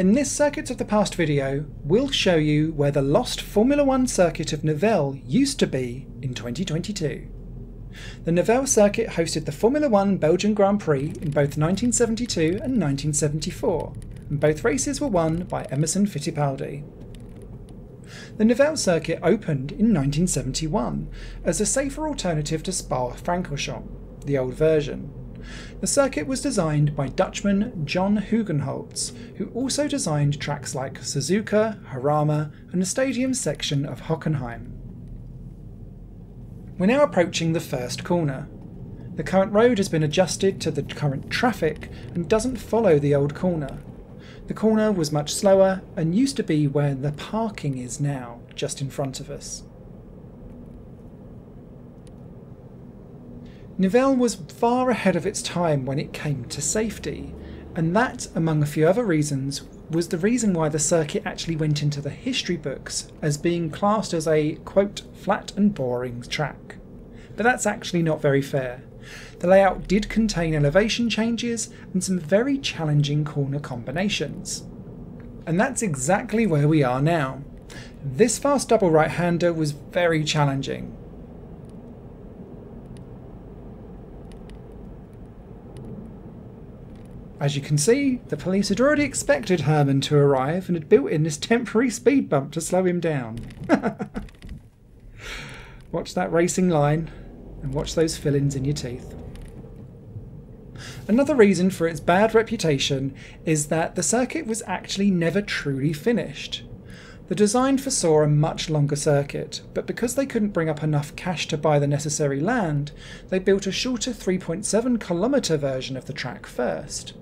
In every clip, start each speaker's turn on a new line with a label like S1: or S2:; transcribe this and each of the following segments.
S1: In this Circuits of the Past video, we'll show you where the lost Formula One circuit of Nivelles used to be in 2022. The Nivelles circuit hosted the Formula One Belgian Grand Prix in both 1972 and 1974, and both races were won by Emerson Fittipaldi. The Nivelles circuit opened in 1971 as a safer alternative to Spa-Francorchamps, the old version. The circuit was designed by Dutchman John Hugenholtz, who also designed tracks like Suzuka, Jarama, and the stadium section of Hockenheim. We're now approaching the first corner. The current road has been adjusted to the current traffic and doesn't follow the old corner. The corner was much slower and used to be where the parking is now, just in front of us. Nivelles was far ahead of its time when it came to safety, and that, among a few other reasons, was the reason why the circuit actually went into the history books as being classed as a, quote, flat and boring track. But that's actually not very fair. The layout did contain elevation changes and some very challenging corner combinations. And that's exactly where we are now. This fast double right-hander was very challenging, As you can see, the police had already expected Herman to arrive and had built in this temporary speed bump to slow him down. watch that racing line and watch those fillings in your teeth. Another reason for its bad reputation is that the circuit was actually never truly finished. The design foresaw a much longer circuit, but because they couldn't bring up enough cash to buy the necessary land, they built a shorter 3.7 kilometre version of the track first.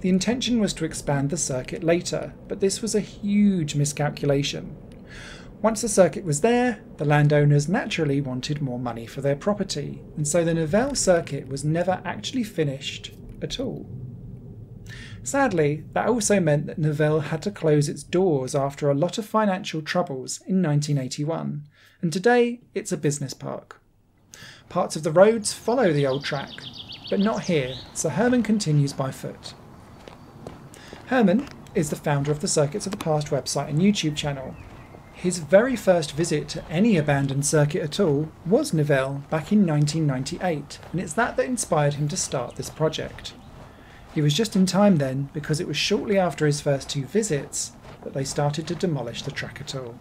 S1: The intention was to expand the circuit later, but this was a huge miscalculation. Once the circuit was there, the landowners naturally wanted more money for their property, and so the Nivelles circuit was never actually finished at all. Sadly, that also meant that Nivelles had to close its doors after a lot of financial troubles in 1981, and today it's a business park. Parts of the roads follow the old track, but not here, so Herman continues by foot. Herman is the founder of the Circuits of the Past website and YouTube channel. His very first visit to any abandoned circuit at all was Nivelles back in 1998, and it's that that inspired him to start this project. He was just in time then because it was shortly after his first two visits that they started to demolish the track at all.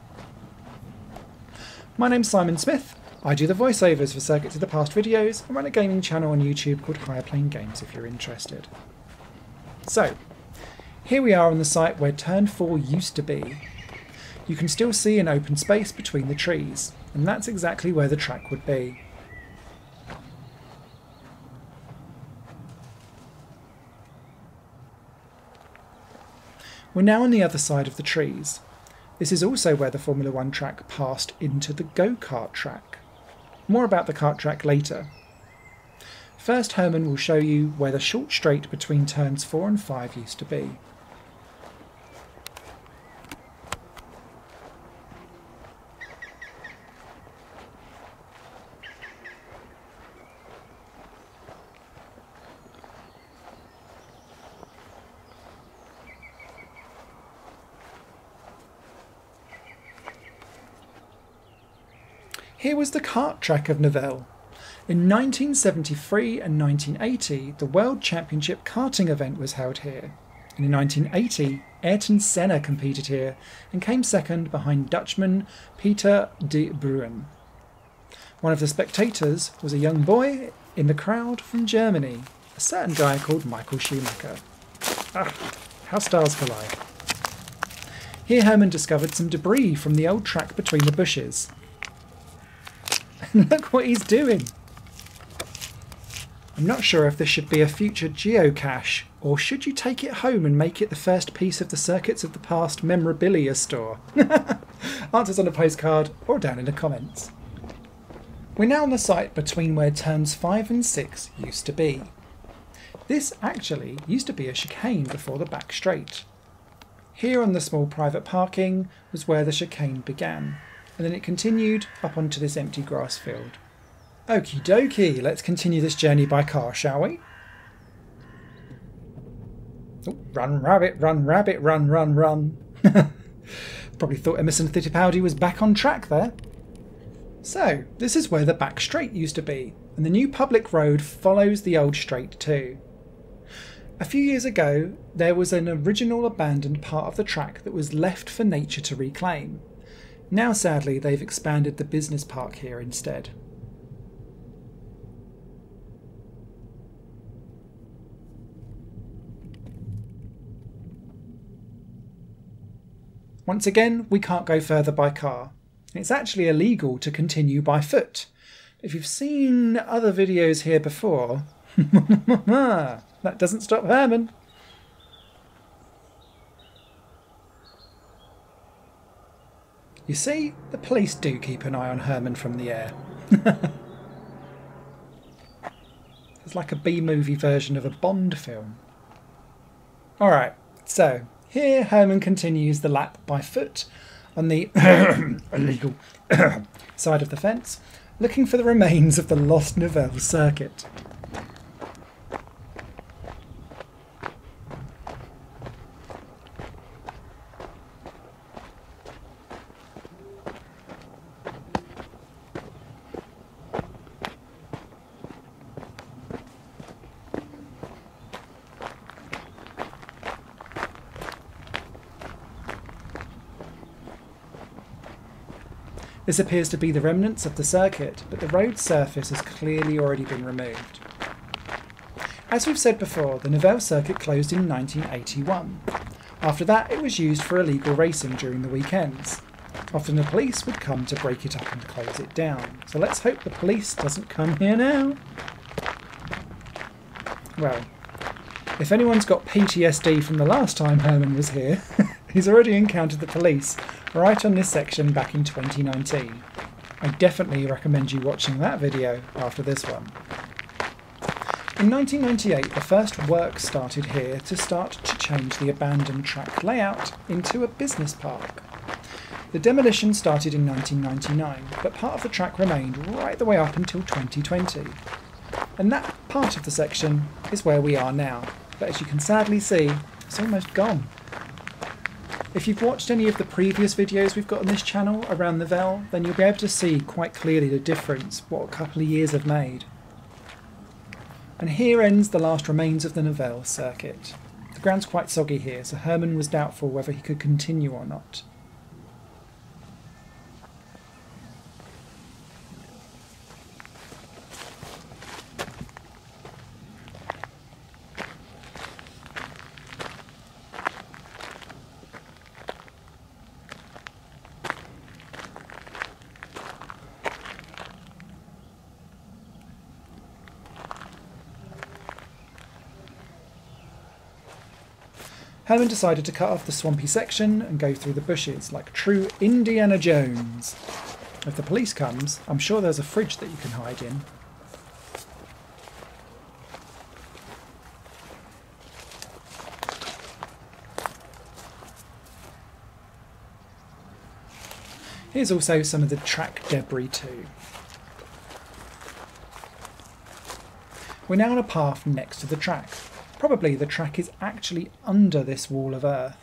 S1: My name's Simon Smith. I do the voiceovers for Circuits of the Past videos and run a gaming channel on YouTube called Higher Plane Games if you're interested. So, here we are on the site where turn 4 used to be. You can still see an open space between the trees, and that's exactly where the track would be. We're now on the other side of the trees. This is also where the Formula One track passed into the go-kart track. More about the kart track later. First Herman will show you where the short straight between turns 4 and 5 used to be. Here was the kart track of Nivelles. In 1973 and 1980, the World Championship karting event was held here. And in 1980, Ayrton Senna competed here and came second behind Dutchman Peter de Bruijn. One of the spectators was a young boy in the crowd from Germany, a certain guy called Michael Schumacher. Ah, how stars collide. Here Herman discovered some debris from the old track between the bushes, Look what he's doing. I'm not sure if this should be a future geocache, or should you take it home and make it the first piece of the Circuits of the Past memorabilia store? Answers on a postcard or down in the comments. We're now on the site between where turns 5 and 6 used to be. This actually used to be a chicane before the back straight. Here on the small private parking was where the chicane began and then it continued up onto this empty grass field. Okie dokie, let's continue this journey by car, shall we? Oh, run, rabbit, run, rabbit, run, run, run. Probably thought Emerson Fittipaldi was back on track there. So, this is where the back straight used to be, and the new public road follows the old straight too. A few years ago, there was an original abandoned part of the track that was left for nature to reclaim. Now, sadly, they've expanded the business park here instead. Once again, we can't go further by car. It's actually illegal to continue by foot. If you've seen other videos here before, that doesn't stop Herman. You see, the police do keep an eye on Herman from the air. it's like a B movie version of a Bond film. Alright, so here, Herman continues the lap by foot on the illegal side of the fence, looking for the remains of the lost Nivelles circuit. This appears to be the remnants of the circuit, but the road surface has clearly already been removed. As we've said before, the Nivelles circuit closed in 1981. After that, it was used for illegal racing during the weekends. Often the police would come to break it up and close it down. So let's hope the police doesn't come here now. Well, if anyone's got PTSD from the last time Herman was here, he's already encountered the police right on this section back in 2019. I definitely recommend you watching that video after this one. In 1998, the first work started here to start to change the abandoned track layout into a business park. The demolition started in 1999, but part of the track remained right the way up until 2020. And that part of the section is where we are now, but as you can sadly see, it's almost gone. If you've watched any of the previous videos we've got on this channel around Nivelles, then you'll be able to see quite clearly the difference what a couple of years have made. And here ends the last remains of the Nivelles circuit. The ground's quite soggy here, so Herman was doubtful whether he could continue or not. Herman decided to cut off the swampy section and go through the bushes like true Indiana Jones. If the police comes, I'm sure there's a fridge that you can hide in. Here's also some of the track debris too. We're now on a path next to the track, Probably the track is actually under this wall of earth.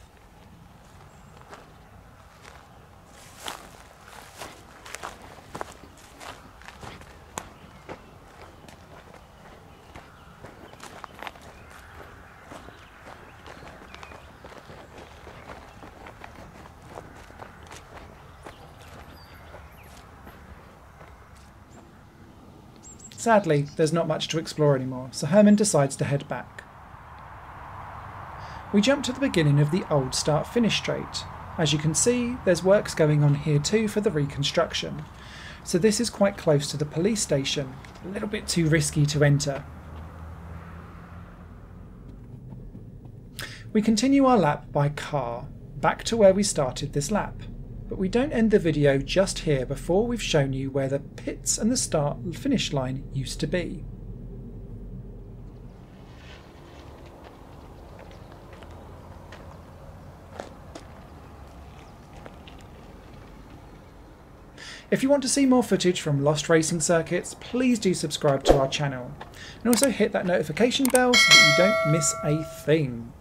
S1: Sadly, there's not much to explore anymore, so Herman decides to head back we jump to the beginning of the old start finish straight. As you can see, there's works going on here too for the reconstruction. So this is quite close to the police station, a little bit too risky to enter. We continue our lap by car, back to where we started this lap. But we don't end the video just here before we've shown you where the pits and the start finish line used to be. If you want to see more footage from Lost Racing Circuits, please do subscribe to our channel. And also hit that notification bell so that you don't miss a thing.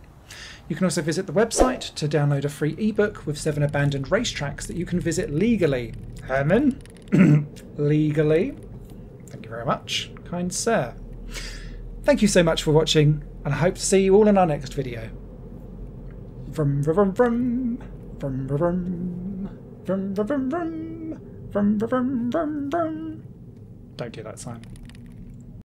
S1: You can also visit the website to download a free ebook with seven abandoned racetracks that you can visit legally. Herman? legally? Thank you very much, kind sir. Thank you so much for watching, and I hope to see you all in our next video. Vroom vroom vroom. Vroom vroom vroom. Vroom vroom vroom vroom, vroom, vroom, vroom. Don't do that, Simon.